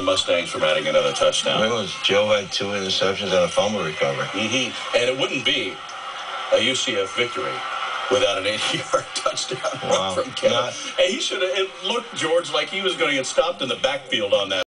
the Mustangs from adding another touchdown. It was Joe had two interceptions and a fumble recovery. Mm-hmm. And it wouldn't be a UCF victory without an 80-yard touchdown Wow. from Kevin. Not- and he should have. It looked George like he was going to get stopped in the backfield on that.